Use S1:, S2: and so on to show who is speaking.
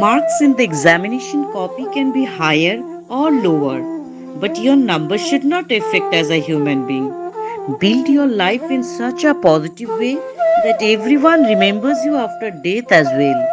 S1: Marks in the examination copy can be higher or lower, but your number should not affect as a human being. Build your life in such a positive way that everyone remembers you after death as well.